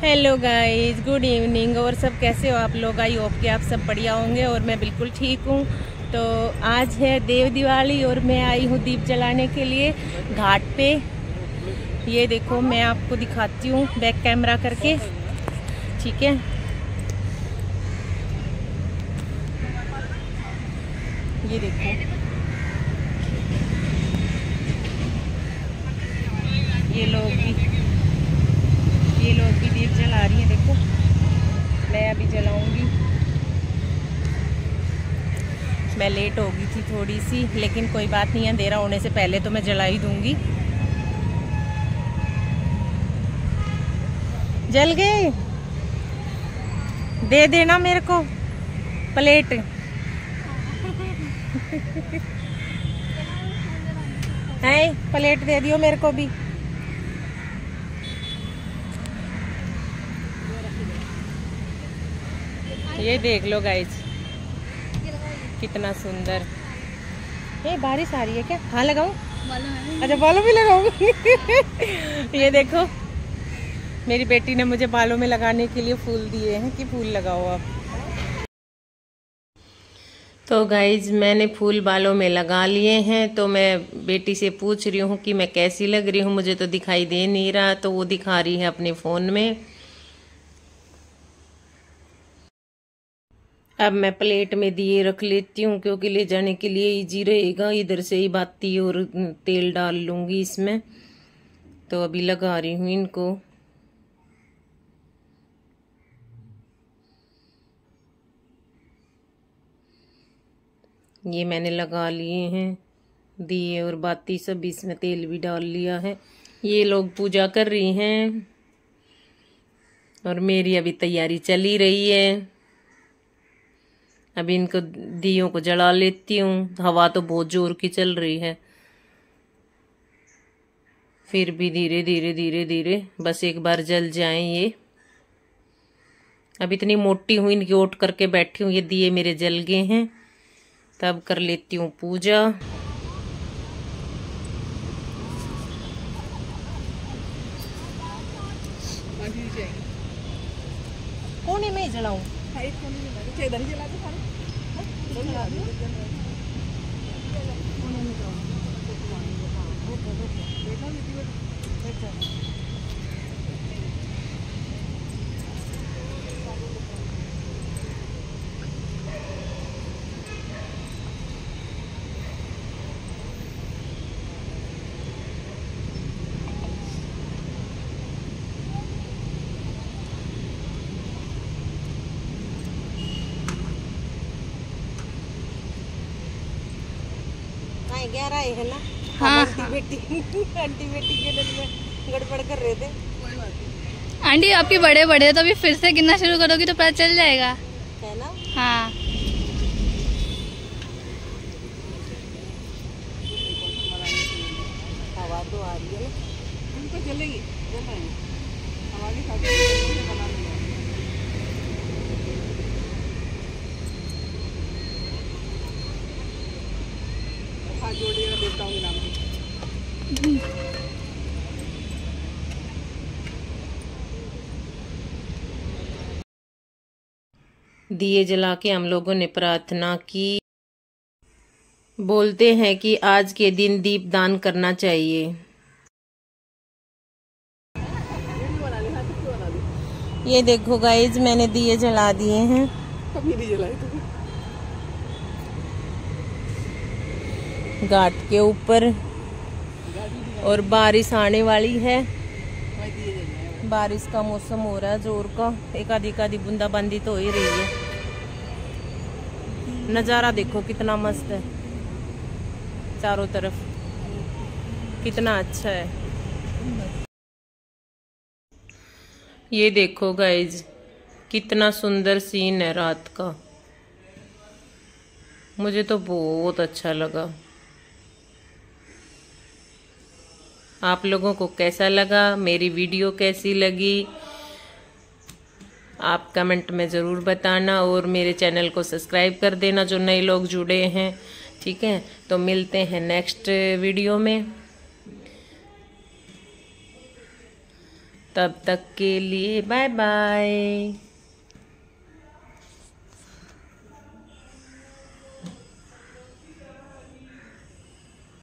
Hello guys good evening और सब कैसे हो आप लोग? आई होप कि आप सब बढ़िया होंगे और मैं बिल्कुल ठीक हूँ। तो आज है देव दिवाली और मैं आई हूँ दीप जलाने के लिए घाट पे। ये देखो, मैं आपको दिखाती हूँ बैक कैमरा करके। ठीक है? ये देखो। ये लोग भी ये लोग भी दीप जला रही हैं, देखो। मैं अभी जलाऊँगी। मैं लेट हो गई थी थोड़ी सी लेकिन कोई बात नहीं अंधेरा होने से पहले तो मैं जला ही दूँगी। जल गए? दे देना मेरे को प्लेट है प्लेट दे दियो मेरे को भी। ये देख लो गाइज़ कितना सुंदर। ये बारिश आ रही है क्या? हाँ लगाऊँ? अच्छा बालों में लगाऊँ? ये देखो, मेरी बेटी ने मुझे बालों में लगाने के लिए फूल दिए हैं कि फूल लगाओ आप। तो गाइज़ मैंने फूल बालों में लगा लिए हैं तो मैं बेटी से पूछ रही हूँ कि मैं कैसी लग रही हूँ, मुझे तो दिखाई दे नहीं रहा तो वो दिखा रही है अपने फ़ोन में। अब मैं प्लेट में दिए रख लेती हूँ, क्योंकि ले जाने के लिए इजी रहेगा। इधर से ही बाती और तेल डाल लूँगी इसमें। तो अभी लगा रही हूँ इनको। ये मैंने लगा लिए हैं। दिए और बाती सब इसमें तेल भी डाल लिया है। ये लोग पूजा कर रही हैं। और मेरी अभी तैयारी चली रही है। अभी इनको दियों को जला लेती हूँ। हवा तो बहुत ज़ोर की चल रही है। फिर भी धीरे धीरे धीरे धीरे बस एक बार जल जाए ये। अब इतनी मोटी हुई इनकी ओट करके बैठी हूँ ये दिए मेरे जल गए हैं। तब कर लेती हूँ पूजा। कोने में ही जलाऊं। इधर ही जला है ना? हाँ आंटी बेटी आंटी बेटी के में गड़बड़ कर रहे थे। आंटी आपके बड़े बड़े तो अभी फिर से गिनना शुरू करोगी तो पता चल जाएगा। है ना? हाँ। हवा तो आ रही है उनको चलेगी हवा के साथ दिए जला के हम लोगों ने प्रार्थना की। बोलते हैं कि आज के दिन दीप दान करना चाहिए। ये देखो गाइज़ मैंने दिए जला दिए हैं। घाट के ऊपर और बारिश आने वाली है। बारिश का मौसम हो रहा है, ज़ोर का। एक आधी एक आधी बूंदाबांदी तो हो ही रही है। नज़ारा देखो कितना मस्त है। चारों तरफ़ कितना अच्छा है। ये देखो गाइज़ कितना सुंदर सीन है रात का। मुझे तो बहुत अच्छा लगा। आप लोगों को कैसा लगा? मेरी वीडियो कैसी लगी? आप कमेंट में ज़रूर बताना और मेरे चैनल को सब्सक्राइब कर देना जो नए लोग जुड़े हैं, ठीक है? तो मिलते हैं नेक्स्ट वीडियो में। तब तक के लिए बाय बाय।